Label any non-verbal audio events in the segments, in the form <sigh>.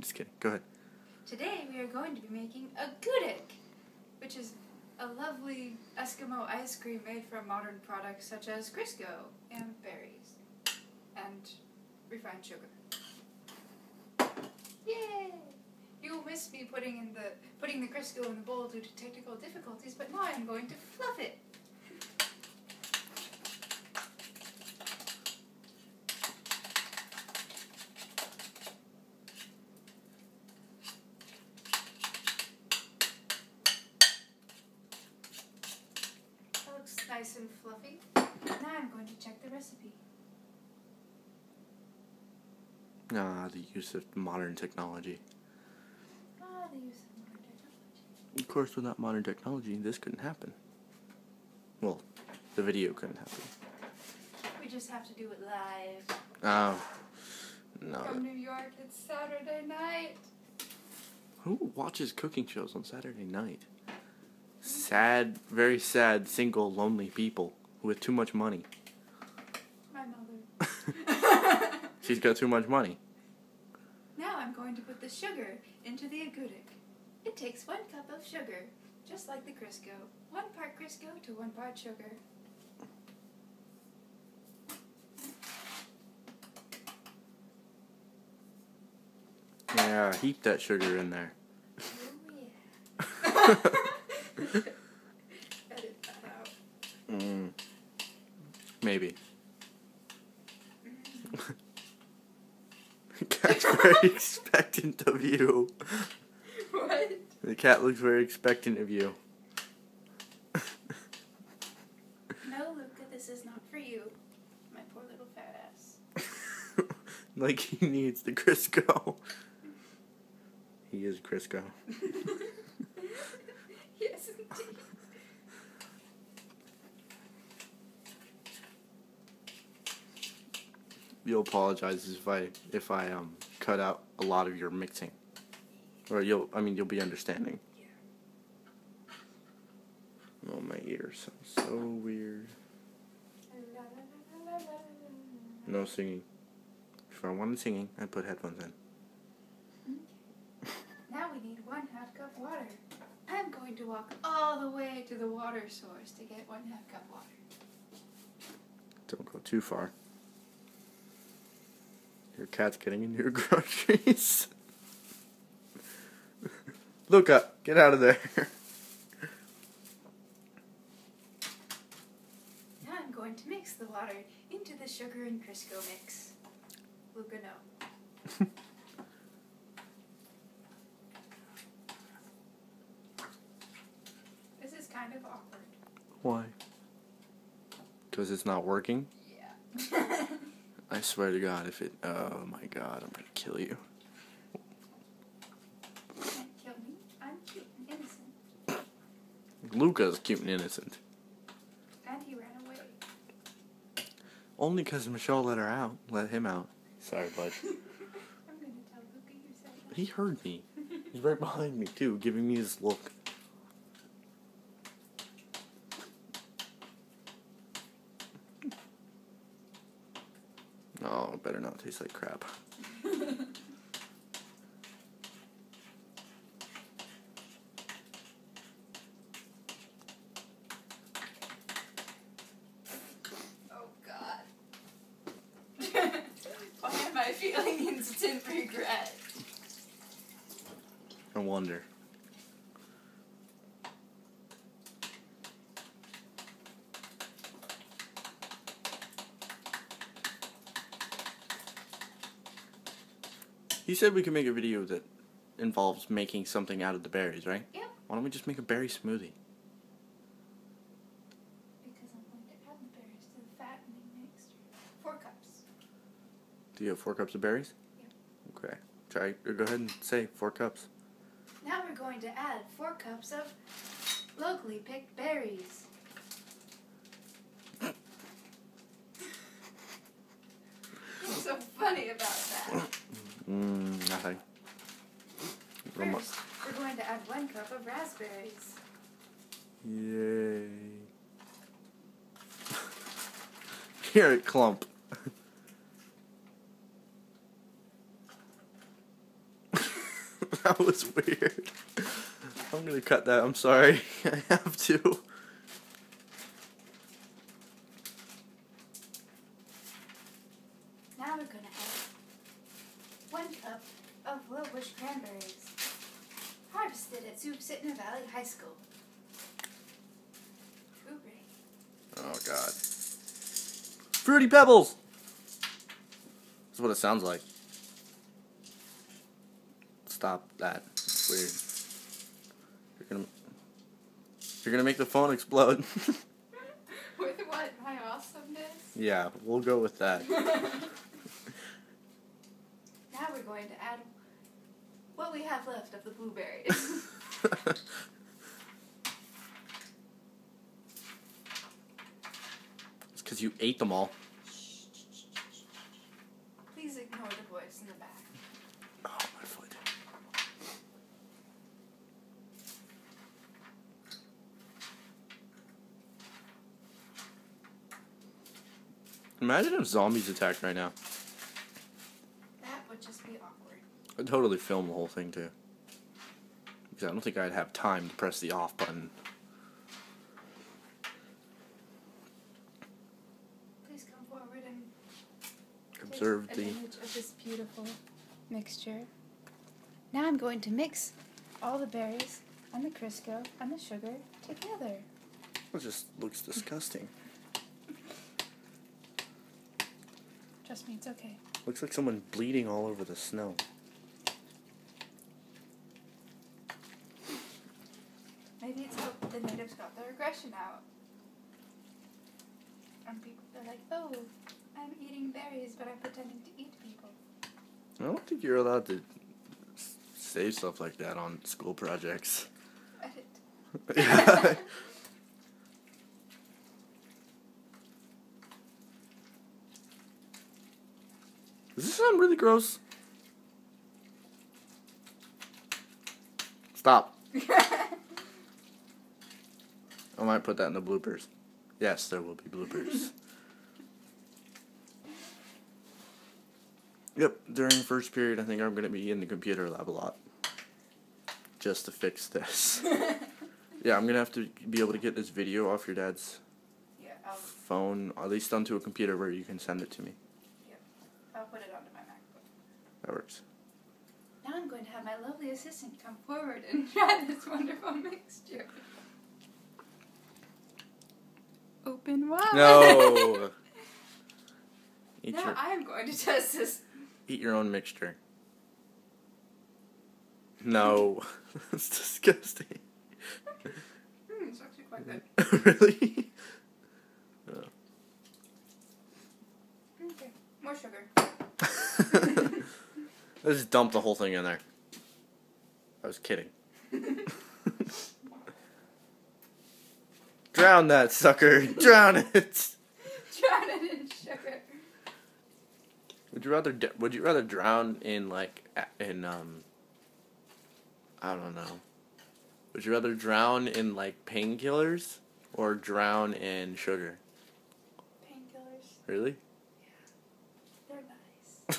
Just kidding. Go ahead. Today we are going to be making a gudik, which is a lovely Eskimo ice cream made from modern products such as Crisco and berries and refined sugar. Yay! You will miss me putting in the putting the Crisco in the bowl due to technical difficulties, but now I am going to fluff it. That looks nice and fluffy. Now I'm going to check the recipe. Ah, the use of modern technology. Ah, the use of modern technology. Of course, without modern technology, this couldn't happen. Well, the video couldn't happen. We just have to do it live. Oh. No. From New York, it's Saturday night. Who watches cooking shows on Saturday night? Sad, very sad, single, lonely people with too much money. My mother. <laughs> She's got too much money. Now I'm going to put the sugar into the agutaq. It takes one cup of sugar, just like the Crisco. One part Crisco to one part sugar. Yeah, heap that sugar in there. Oh yeah. <laughs> <laughs> Edit that out. Mm. Maybe. the <laughs> cat's very <laughs> expectant of you. What? The cat looks very expectant of you. No, Luca, this is not for you. My poor little fat ass. <laughs> like he needs the Crisco. He is Crisco. You'll apologize if I if I um cut out a lot of your mixing. Or you'll I mean you'll be understanding. Oh my ears sound so weird. No singing. If I wanted singing, I'd put headphones in. Now we need one half cup water. I'm going to walk all the way to the water source to get one half cup water. Don't go too far. Your cat's getting into your <laughs> groceries. Luca, get out of there. Now I'm going to mix the water into the sugar and Crisco mix. Luca, no. <laughs> This is kind of awkward. Why? Because it's not working? Yeah. <laughs> I swear to God, if it. Oh my God, I'm gonna kill you. Can't kill me. I'm cute and innocent. Luca's cute and innocent. And he ran away. Only because Michelle let her out. Let him out. Sorry, bud. <laughs> I'm to tell Luca you said that. He heard me. He's right behind me, too, giving me this look. Oh, it better not taste like crap. <laughs> Oh God. <laughs> Why am I feeling instant regret? I wonder. You said we could make a video that involves making something out of the berries, right? Yep. Why don't we just make a berry smoothie? Because I'm going to add the berries to the fattening mixture. Four cups. Do you have four cups of berries? Yep. Okay. Try. Go ahead and say four cups. Now we're going to add four cups of locally picked berries. What's so funny about that? Mmm, nothing. Remo- First, we're going to add one cup of raspberries. Yay. At Clump. <laughs> that was weird. I'm gonna cut that. I'm sorry. <laughs> I have to. Now we're gonna add one cup of low bush cranberries, harvested at Sitna Valley High School. Blueberry. Oh god. Fruity Pebbles! That's what it sounds like. Stop that. It's weird. You're gonna You're gonna make the phone explode. <laughs> With what? My awesomeness? yeah, we'll go with that. <laughs> now we're going to add what we have left of the blueberries. <laughs> it's because you ate them all. Please ignore the voice in the back. Oh, my foot. Imagine if zombies attacked right now. That would just be awkward. I'd totally film the whole thing too. Because I don't think I'd have time to press the off button. Please come forward and Observe the. image of this beautiful mixture. Now I'm going to mix all the berries and the Crisco and the sugar together. It just looks disgusting. Trust me, it's okay. Looks like someone bleeding all over the snow. Maybe it's how the natives got their aggression out. And people are like, oh, I'm eating berries, but I'm pretending to eat people. I don't think you're allowed to say stuff like that on school projects. <laughs> <laughs> Does this sound really gross? Stop. <laughs> I might put that in the bloopers. Yes, there will be bloopers. <laughs> yep, during first period, I think I'm going to be in the computer lab a lot. Just to fix this. <laughs> yeah, I'm going to have to be able to get this video off your dad's yeah, phone, at least onto a computer where you can send it to me. I'll put it onto my MacBook. That works. Now I'm going to have my lovely assistant come forward and <laughs> try this wonderful mixture. Open wide. No! <laughs> eat, now your, I am going to test this. eat your own mixture. No. <laughs> That's disgusting. Hmm, it's actually quite good. really? Okay, more sugar. I just dump the whole thing in there. I was kidding. Drown that sucker! Drown it! Drown it in sugar. Would you rather would you rather drown in like in um I don't know. Would you rather drown in like painkillers or drown in sugar? Painkillers, Really? they're nice.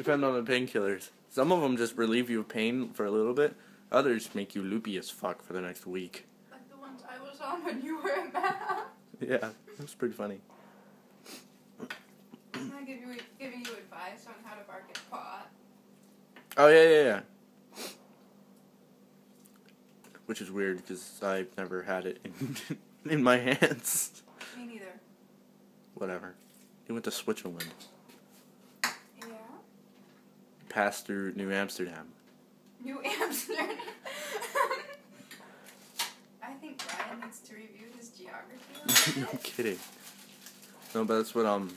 Depend on the painkillers. Some of them just relieve you of pain for a little bit. Others make you loopy as fuck for the next week. like the ones I was on when you were in math. Yeah, that's pretty funny. I'm gonna give you giving you advice on how to bark at pot. Oh yeah, yeah, yeah. Which is weird because I've never had it in <laughs> in my hands. Me neither. Whatever. He went to Switzerland. Passed through New Amsterdam. New Amsterdam. <laughs> I think Brian needs to review his geography. <laughs> no kidding. No, but that's what um.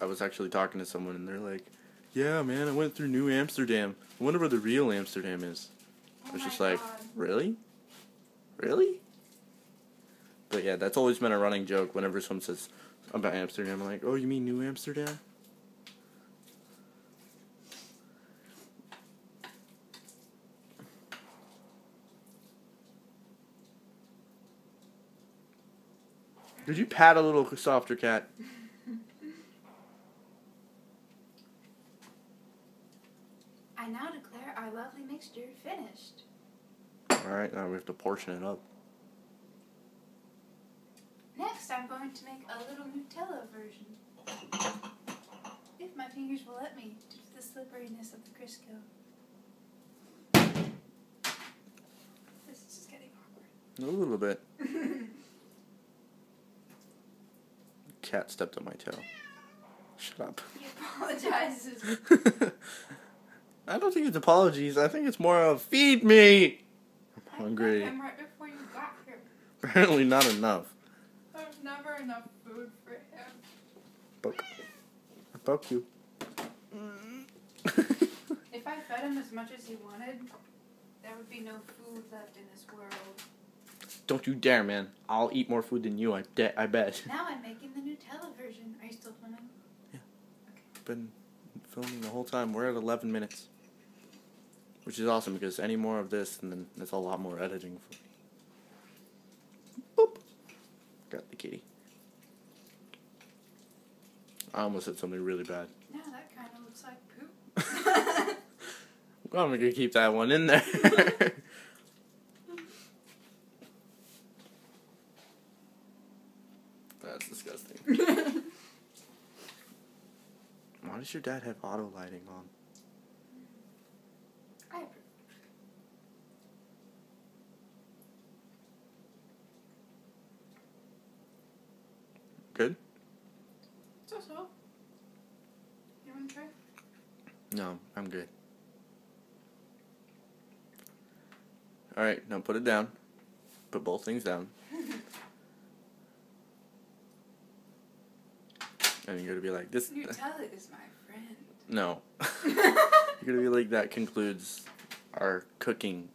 I was actually talking to someone and they're like, "Yeah, man, I went through New Amsterdam. I wonder where the real Amsterdam is." Oh I was my just like, "Really, really?" But yeah, that's always been a running joke. Whenever someone says about Amsterdam, I'm like, "Oh, you mean New Amsterdam?" Did you pat a little softer cat? I now declare our lovely mixture finished. Alright, now we have to portion it up. Next, I'm going to make a little Nutella version. If my fingers will let me, due to the slipperiness of the Crisco. This is just getting awkward. A little bit. <laughs> Cat stepped on my toe. Shut up. he apologizes. <laughs> I don't think it's apologies. I think it's more of feed me. I I'm hungry. fed him right before you got here. Apparently not enough. There's never enough food for him. Poke. I poke you. <laughs> If I fed him as much as he wanted, there would be no food left in this world. don't you dare, man. I'll eat more food than you. I de- I bet. Now I'm making the Nutella version. Are you still filming? Yeah. Okay. Been filming the whole time. We're at 11 minutes, which is awesome because any more of this, and then that's a lot more editing for me. Boop. Got the kitty. I almost said something really bad. Yeah, that kind of looks like poop. <laughs> Well, I'm gonna keep that one in there. <laughs> That's disgusting. Why does your dad have auto lighting on? I. Good? So so. You want to try? No, I'm good. Alright, now put it down. Put both things down. And you're gonna be like, this. Nutella is my friend. No. <laughs> You're gonna be like, that concludes our cooking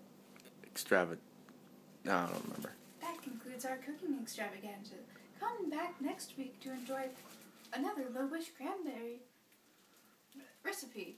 extravagant. No, I don't remember. That concludes our cooking extravaganza. Come back next week to enjoy another low bush cranberry recipe.